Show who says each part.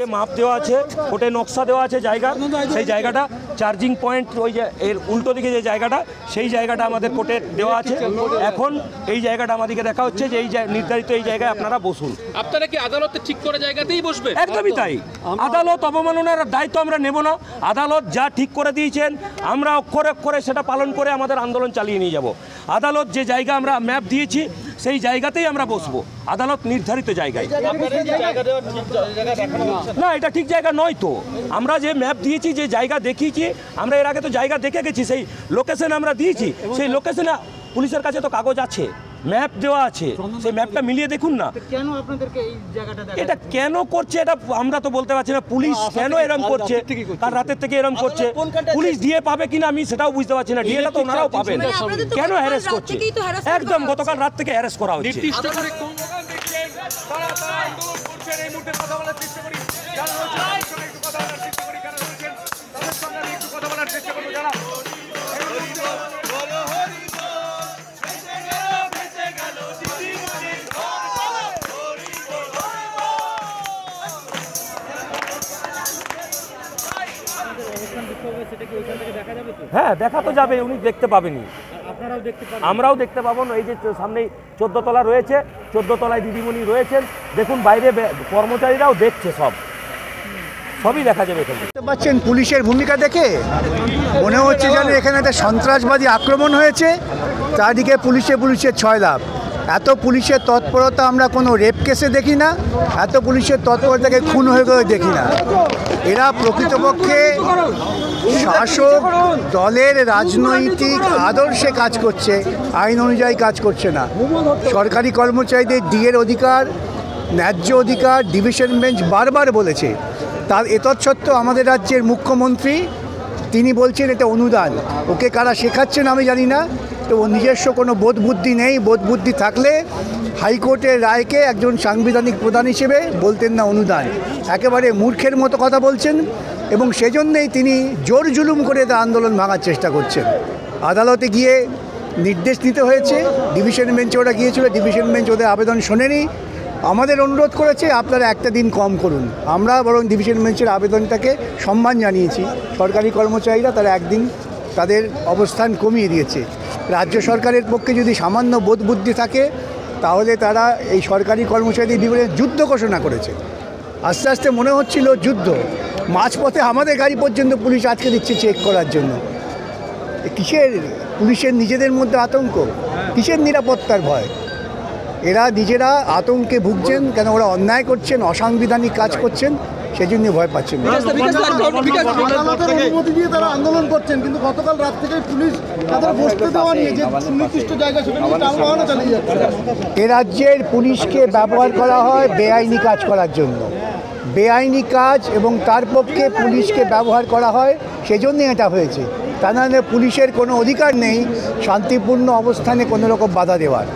Speaker 1: কোর্টে মাপ দেওয়া আছে কোর্টে নকশা দেওয়া আছে জায়গা সেই জায়গাটা চার্জিং পয়েন্ট ওই যে এর উল্টো দিকে যে জায়গাটা সেই জায়গাটা আমাদের কোর্টে দেওয়া আছে। এখন এই জায়গাটা আমাদেরকে দেখা হচ্ছে যে এই নির্ধারিত এই জায়গায় আপনারা বসুন।
Speaker 2: আপনারা কি আদালতে ঠিক করে জায়গাতেই বসবেন?
Speaker 1: একদমই তাই। আদালত অবমাননার দায়িত্ব আমরা নেব না। আদালত যা ঠিক করে দিয়েছেন আমরা অক্ষরে অক্ষরে সেটা পালন করে আমাদের আন্দোলন চালিয়ে নিয়ে যাব। আদালত যে জায়গা আমরা ম্যাপ দিয়েছি সেই জায়গাতেই আমরা বসবো। আদালত নির্ধারিত জায়গায়। না এটা ঠিক জায়গা নয় তো। আমরা যে ম্যাপ দিয়েছি যে জায়গা দেখিয়েছি আমরা এর আগে তো জায়গা দেখে গেছি সেই লোকেশন আমরা দিয়েছি। সেই লোকেশনে পুলিশের কাছে তো কাগজ আছে। ম্যাপ দেওয়া আছে। সেই ম্যাপটা মিলিয়ে দেখুন না।
Speaker 3: কেন আপনাদেরকে এই জায়গাটা
Speaker 1: এটা কেন করছে এটা আমরা তো বলতে পারছি না। পুলিশ কেন এরম করছে? কার রাতের থেকে এরম করছে। পুলিশ দিয়ে পাবে কিনা আমি সেটাও বুঝতে পারছি না। ডিএটা তো ওনারাও পাবেন। কেন হ্যারেস করছে? একদম গতকাল রাত থেকে হ্যারেস করা হচ্ছে।
Speaker 2: নির্দিষ্ট কোন
Speaker 3: যাবে
Speaker 1: হ্যাঁ দেখা তো? যাবে উনি দেখতে পাবেনি
Speaker 3: আপনারাও দেখতে পাবেন।
Speaker 1: আমরাও দেখতে পাবো না এই যে সামনেই চোদ্দ তলা রয়েছে চোদ্দ তলায় দিদিমণি রয়েছেন। দেখুন বাইরে কর্মচারীরাও দেখছে সব। সবই দেখা যাবে এখানে
Speaker 4: দেখতে পাচ্ছেন পুলিশের ভূমিকা দেখে? মনে হচ্ছে যেন এখানে একটা সন্ত্রাসবাদী আক্রমণ হয়েছে। চারদিকে পুলিশে পুলিশের ছয় লাভ এত পুলিশের তৎপরতা আমরা কোনো রেপ কেসে দেখি না এত পুলিশের তৎপরতাকে খুন হয়ে গেলে দেখি না। এরা প্রকৃতপক্ষে শাসক দলের রাজনৈতিক আদর্শে কাজ করছে আইন অনুযায়ী কাজ করছে না। সরকারি কর্মচারীদের ডিএর অধিকার ন্যায্য অধিকার ডিভিশন বেঞ্চ বারবার বলেছে। তার এতৎসত্ত্বেও আমাদের রাজ্যের মুখ্যমন্ত্রী তিনি বলছেন এটা অনুদান। ওকে কারা শেখাচ্ছেন আমি জানি না তো ও নিজস্ব কোনো বোধ বুদ্ধি নেই। বোধ বুদ্ধি থাকলে হাইকোর্টের রায়কে একজন সাংবিধানিক প্রধান হিসেবে বলতেন না অনুদান। একেবারে মূর্খের মতো কথা বলছেন। এবং সেজন্যেই তিনি জোর জুলুম করে তা আন্দোলন ভাঙার চেষ্টা করছেন। আদালতে গিয়ে নির্দেশ দিতে হয়েছে, ডিভিশন বেঞ্চে ওরা গিয়েছিল, ডিভিশন বেঞ্চ ওদের আবেদন শোনেনি। আমাদের অনুরোধ করেছে, আপনারা একটা দিন কম করুন। আমরা বরং ডিভিশন বেঞ্চের আবেদনটাকে সম্মান জানিয়েছি। সরকারি কর্মচারীরা তারা একদিন তাদের অবস্থান কমিয়ে দিয়েছে। রাজ্য সরকারের পক্ষে যদি সামান্য বোধ বুদ্ধি থাকে, তাহলে তারা এই সরকারি কর্মচারীদের বিরুদ্ধে যুদ্ধ ঘোষণা করেছে। আস্তে আস্তে মনে হচ্ছিল যুদ্ধ। মাঝপথে আমাদের গাড়ি পর্যন্ত পুলিশ আজকে দিচ্ছে চেক করার জন্য। এ কিসের? পুলিশের নিজেদের মধ্যে আতঙ্ক? কিসের নিরাপত্তার ভয়? এরা নিজেরা আতঙ্কে ভুগছেন কেন ওরা অন্যায় করছেন অসাংবিধানিক কাজ করছেন সেই জন্য ভয় পাচ্ছেন না।
Speaker 5: অনুমতি দিয়ে তারা আন্দোলন করছেন কিন্তু গতকাল রাত থেকে পুলিশ তাদের বসতে দেওয়া নিয়ে যে সুনির্দিষ্ট জায়গা সেখানে টালবাহানা চালিয়ে যাচ্ছে।
Speaker 4: এ রাজ্যের পুলিশকে ব্যবহার করা হয় বেআইনি কাজ করার জন্য। বেআইনি কাজ এবং তার পক্ষে পুলিশকে ব্যবহার করা হয়, সেজন্যই এটা হয়েছে। তা নাহলে পুলিশের কোনো অধিকার নেই, শান্তিপূর্ণ অবস্থানে কোনো রকম বাধা দেওয়ার।